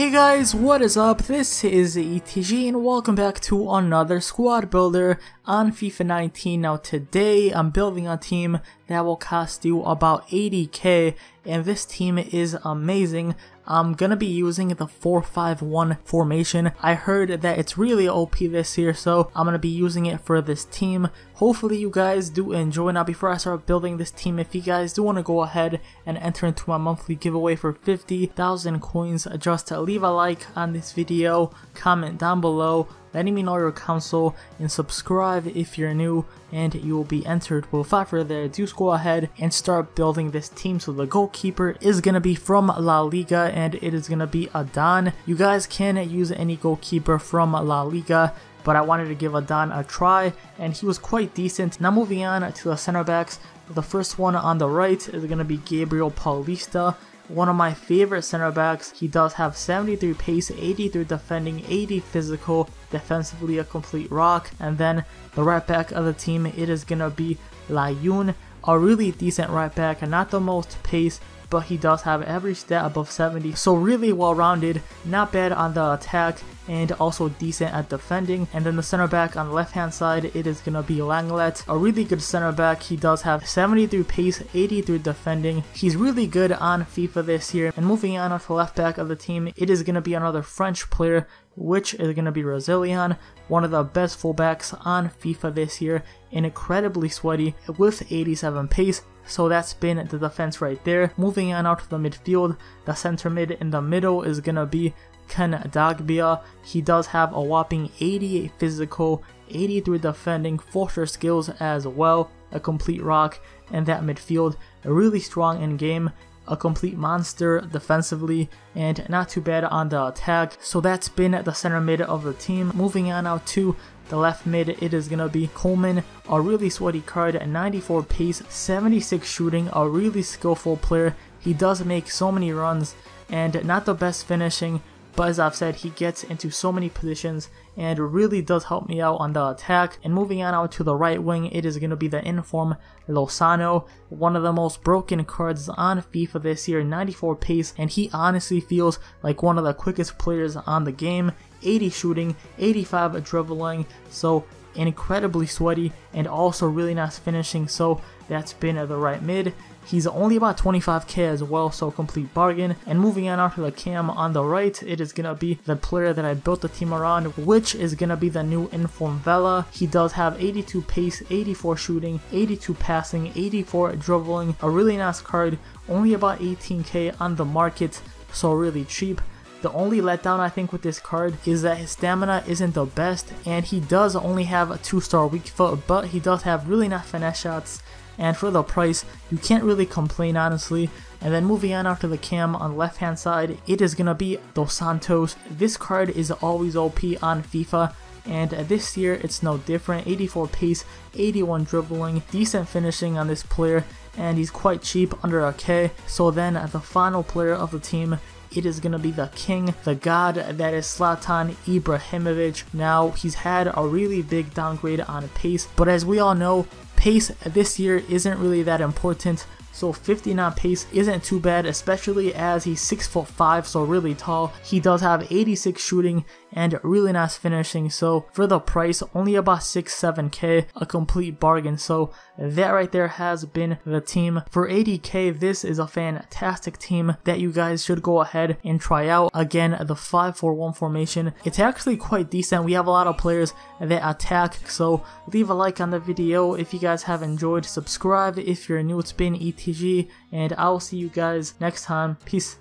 Hey guys, what is up? This is ETG and welcome back to another squad builder on FIFA 19. Now today I'm building a team that will cost you about 80k and this team is amazing. I'm gonna be using the 4-5-1 formation. I heard that it's really OP this year, so I'm gonna be using it for this team. Hopefully you guys do enjoy. Now before I start building this team, if you guys do want to go ahead and enter into my monthly giveaway for 50,000 coins, just leave a like on this video, comment down below, letting me know your counsel and subscribe if you're new and you will be entered. Without further ado, go ahead and start building this team. So the goalkeeper is going to be from La Liga and it is going to be Adan. You guys can use any goalkeeper from La Liga but I wanted to give Adan a try and he was quite decent. Now moving on to the center backs, the first one on the right is going to be Gabriel Paulista one of my favorite center backs. He does have 73 pace, 83 defending, 80 physical, defensively a complete rock. And then the right back of the team, it is gonna be Layun, a really decent right back, and not the most pace, but he does have every stat above 70. So really well rounded, not bad on the attack, and also decent at defending. And then the center back on the left hand side, it is going to be Lenglet, a really good center back. He does have 73 pace, 83 defending. He's really good on FIFA this year. And moving on to the left back of the team, it is going to be another French player, which is going to be Rosilian, one of the best fullbacks on FIFA this year, and incredibly sweaty with 87 pace. So that's been the defense right there. Moving on out to the midfield, the center mid in the middle is going to be Ken Dagbia. He does have a whopping 88 physical, 83 defending, forcer skills as well, a complete rock, and that midfield really strong in game, a complete monster defensively, and not too bad on the attack. So that's been the center mid of the team. Moving on now to the left mid, it is going to be Coman, a really sweaty card, 94 pace, 76 shooting, a really skillful player. He does make so many runs, and not the best finishing, but as I've said, he gets into so many positions and really does help me out on the attack. And moving on out to the right wing, it is going to be the inform Lozano, one of the most broken cards on FIFA this year, 94 pace, and he honestly feels like one of the quickest players on the game. 80 shooting, 85 dribbling, so incredibly sweaty and also really nice finishing so that's been the right mid He's only about 25k as well, so complete bargain. And moving on after the cam on the right, it is gonna be the player that I built the team around, which is gonna be the new Inform Vela. He does have 82 pace, 84 shooting, 82 passing, 84 dribbling, a really nice card, only about 18k on the market, so really cheap. The only letdown I think with this card is that his stamina isn't the best and he does only have a 2 star weak foot but he does have really nice finesse shots and for the price you can't really complain honestly. And then moving on after the cam on left hand side it is gonna be Dos Santos. This card is always OP on FIFA and this year it's no different. 84 pace 81 dribbling decent finishing on this player and he's quite cheap under a K. So then the final player of the team it is going to be the king, the god that is Zlatan Ibrahimovic. Now, he's had a really big downgrade on pace, but as we all know, pace this year isn't really that important so 59 pace isn't too bad, especially as he's 6 foot 5, so really tall. He does have 86 shooting and really nice finishing, so for the price, only about 6-7k, a complete bargain. So that right there has been the team. For 80k, this is a fantastic team that you guys should go ahead and try out. Again, the 5-4-1 formation, it's actually quite decent. We have a lot of players that attack, so leave a like on the video if you guys have enjoyed. Subscribe if you're new. It's been ET TG, and I will see you guys next time. Peace.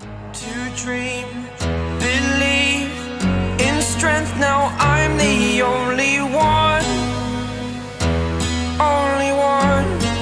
To dream, believe in strength. Now I'm the only one, only one.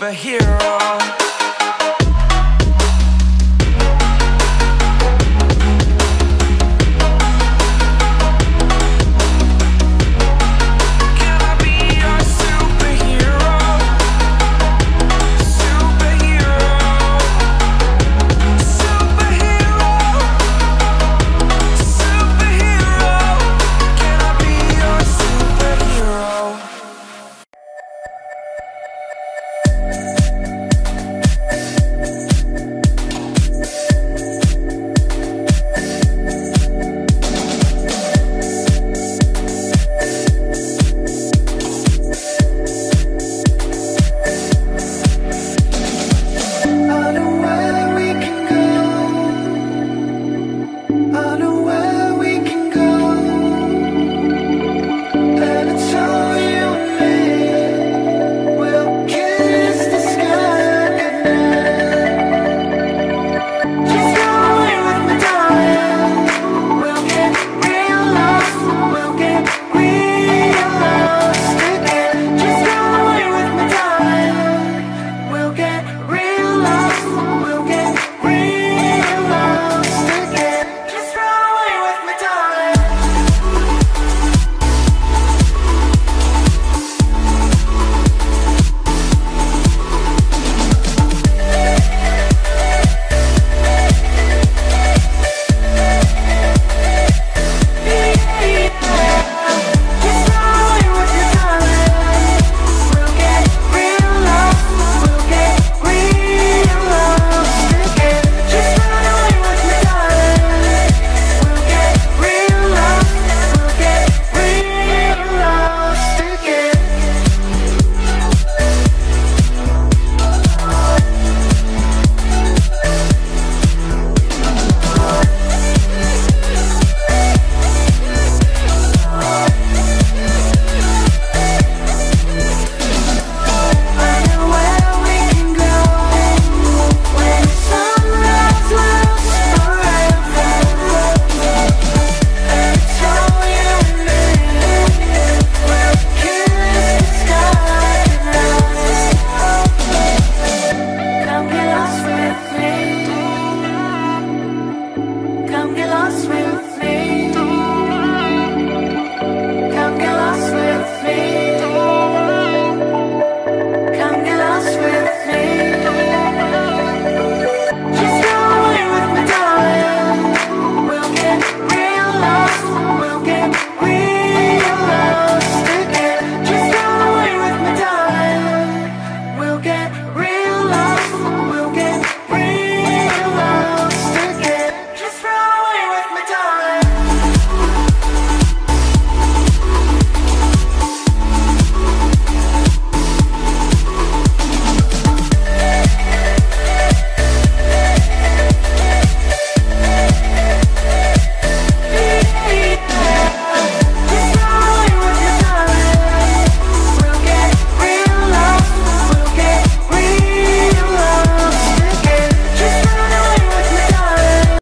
Superhero.